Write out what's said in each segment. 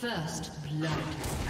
First blood.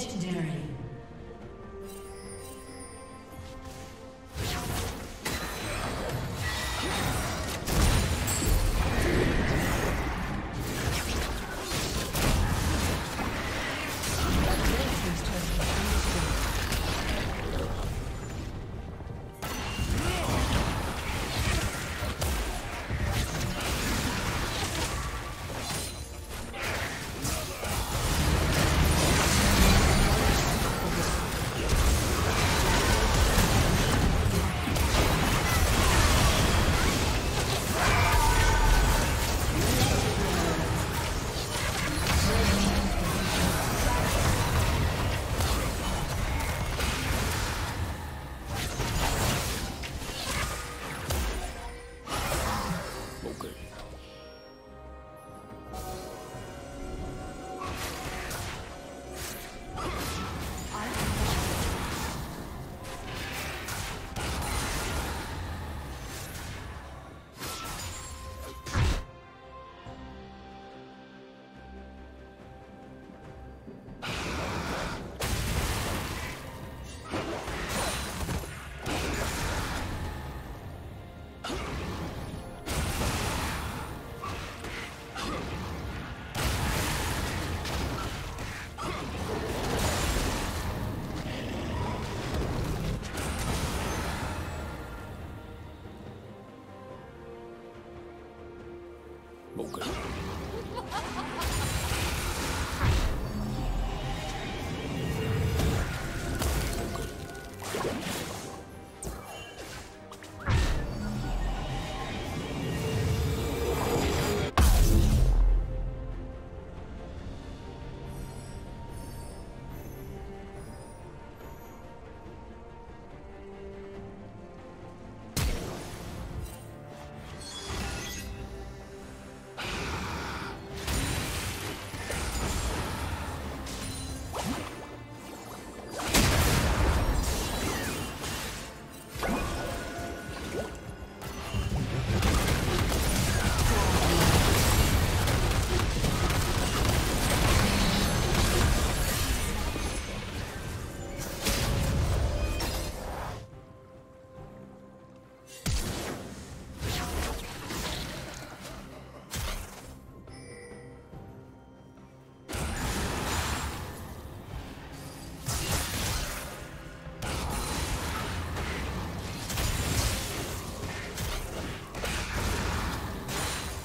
Legendary.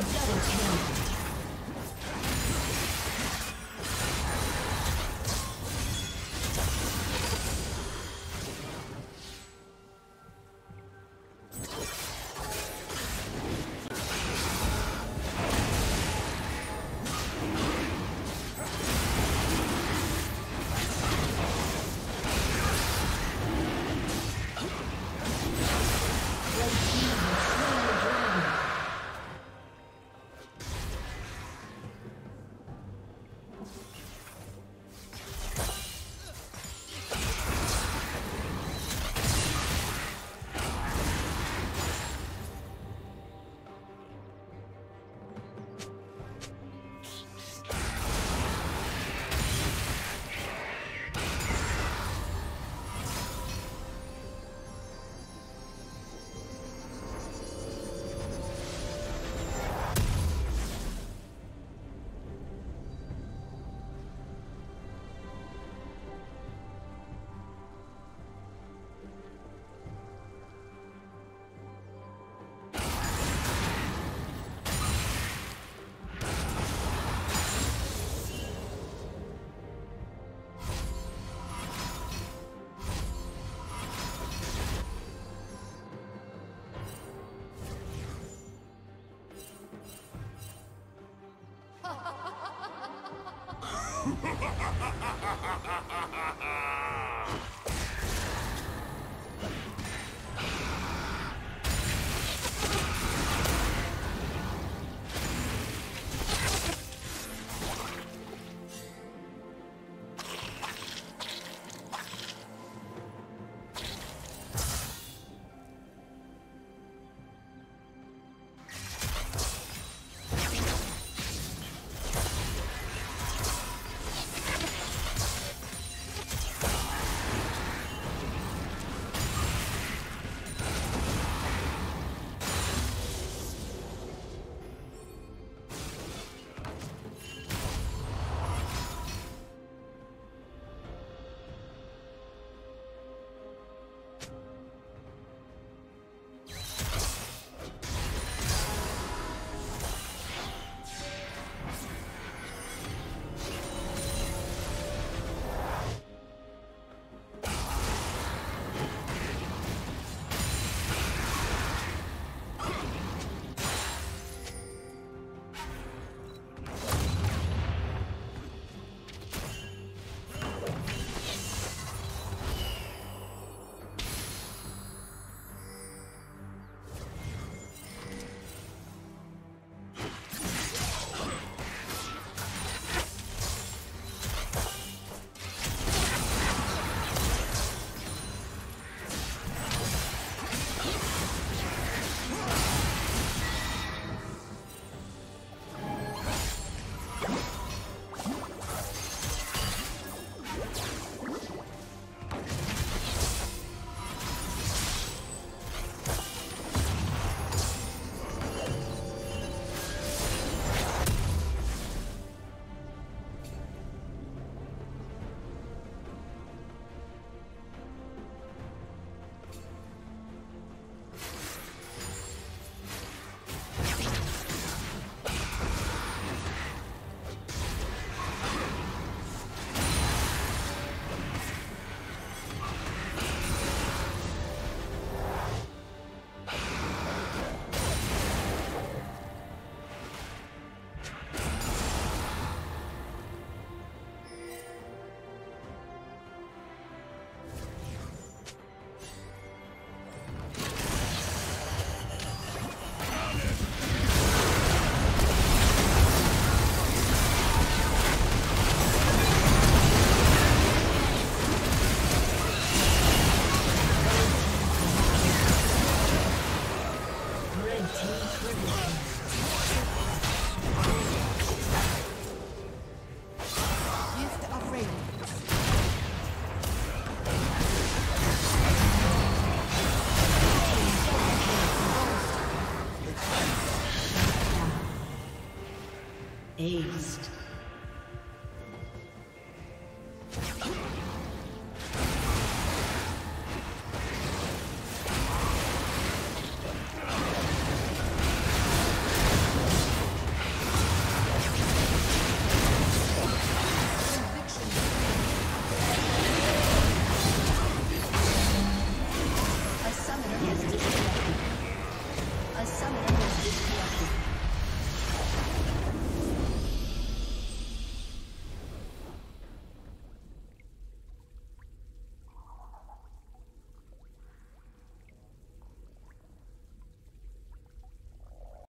Double kill.